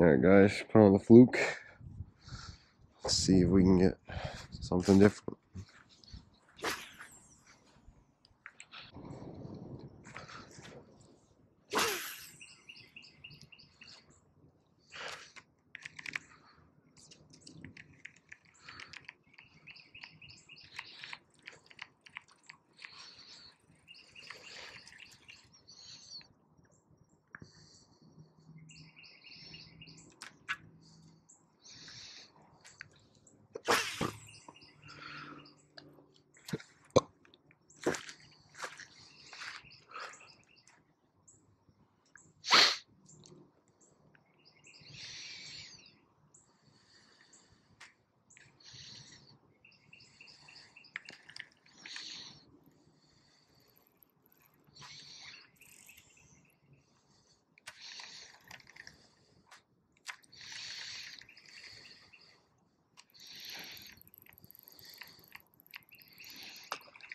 Alright guys, put on the fluke. Let's see if we can get something different.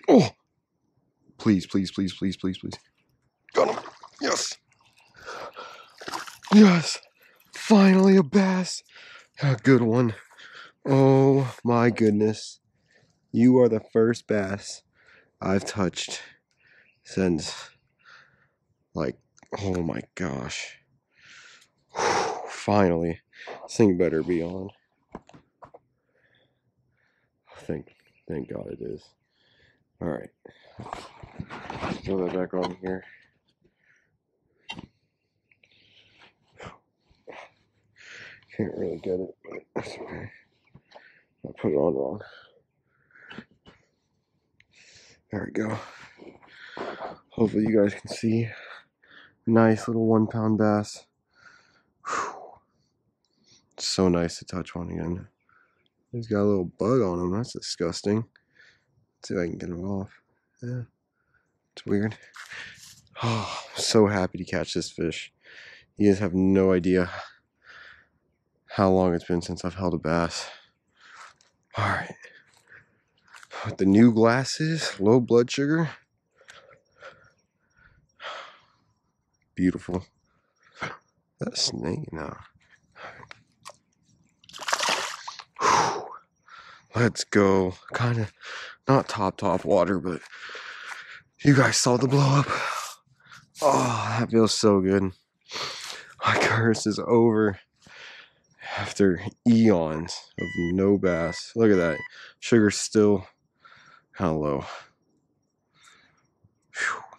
Oh! Please, please, please, please, please, please. Got him. Yes. Yes. Finally a bass. A good one. Oh my goodness. You are the first bass I've touched since, like, oh my gosh. Finally. This thing better be on. Thank, thank God it is. All right. Throw that back on here. Can't really get it, but that's okay. I put it on wrong. There we go. Hopefully you guys can see. Nice little one pound bass. Whew. So nice to touch one again. He's got a little bug on him. That's disgusting. See if I can get him off. Yeah. It's weird. Oh, so happy to catch this fish. You guys have no idea how long it's been since I've held a bass. Alright. With the new glasses, low blood sugar. Beautiful. That snake now. Let's go. Kind of not top top water, but you guys saw the blow up. Oh, that feels so good. My curse is over after eons of no bass. Look at that. Sugar's still kind of low. Whew.